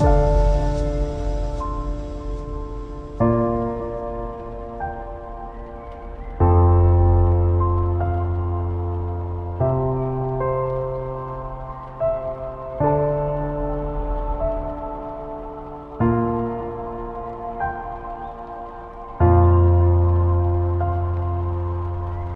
you